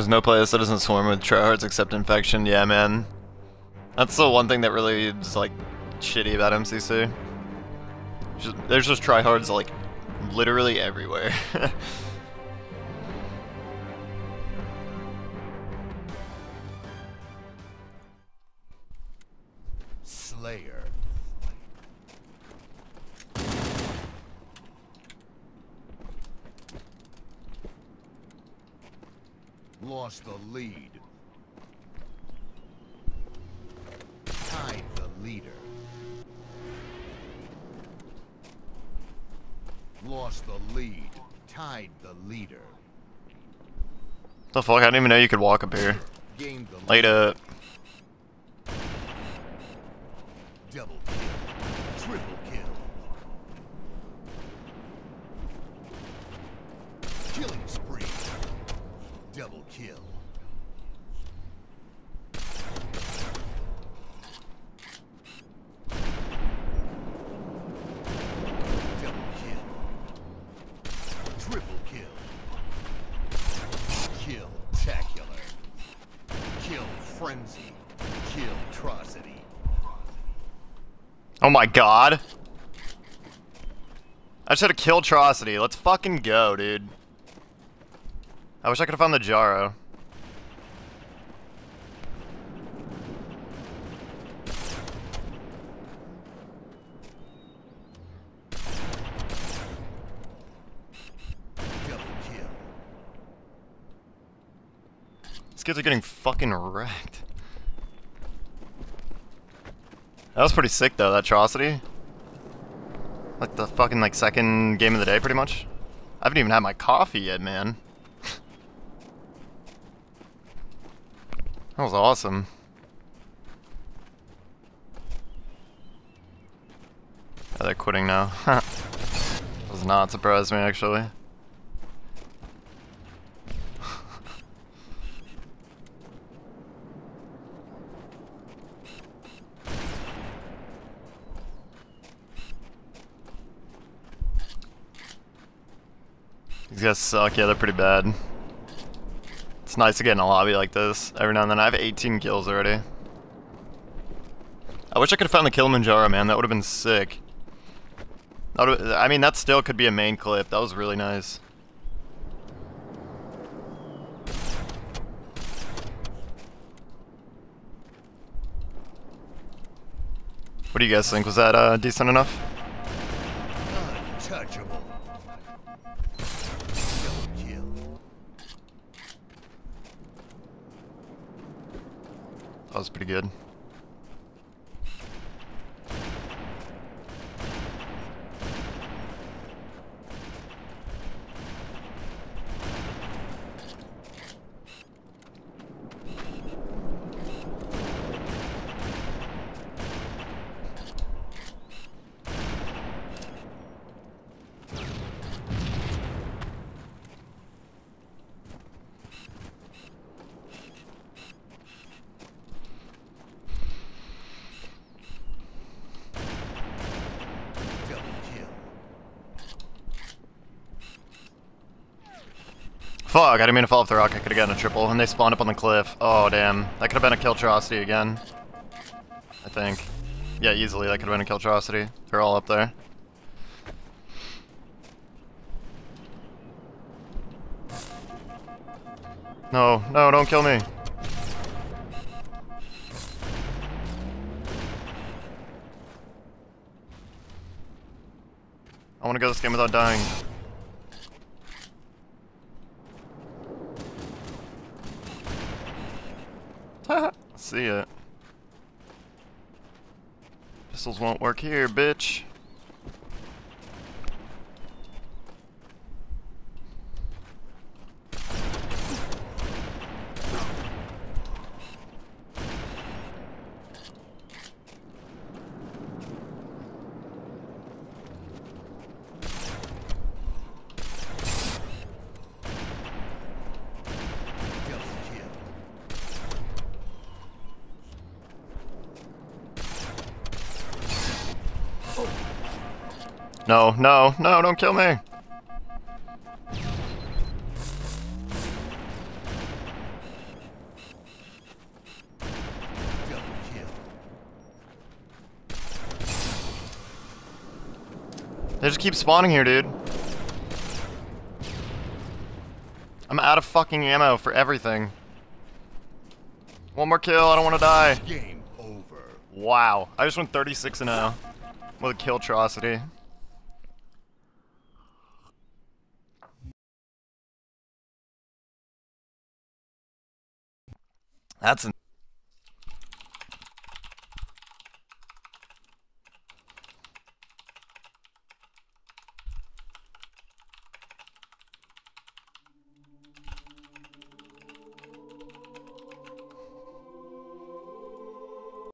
There's no place that doesn't swarm with tryhards except infection. Yeah, man. That's the one thing that really is like shitty about MCC. Just, there's just tryhards like literally everywhere. Slayer. Lost the lead. Tied the leader. Lost the lead. Tied the leader. the fuck? I didn't even know you could walk up here. Gained the Light up. Double kill. Triple kill. Killing spree. Double kill. Double kill. Triple kill. Kill tacular. Kill frenzy. Double kill Triple kill. Kill tacular. Kill frenzy. Kill atrocity. Oh my god. I just had to Killtrocity. Let's fucking go, dude. I wish I could have found the Jaro. These kids are getting fucking wrecked. That was pretty sick though, that atrocity. Like the fucking like second game of the day pretty much. I haven't even had my coffee yet, man. That was awesome. Yeah, they're quitting now. Does not surprise me actually. These guys suck, yeah, they're pretty bad. It's nice to get in a lobby like this every now and then. I have 18 kills already. I wish I could have found the Killimanjaro, man. That would have been sick. I mean, that still could be a main clip. That was really nice. What do you guys think? Was that uh, decent enough? Untouchable. That was pretty good. Double kill. Fuck, I didn't mean to fall off the rock. I could have gotten a triple. And they spawned up on the cliff. Oh, damn. That could have been a Killtrocity again. I think. Yeah, easily. That could have been a Killtrocity. They're all up there. No, no, don't kill me. I want to go this game without dying. See it. Pistols won't work here, bitch. No, no, no, don't kill me! They just keep spawning here, dude. I'm out of fucking ammo for everything. One more kill, I don't want to die. Game over. Wow, I just went 36 and 0 with a Killtrocity. That's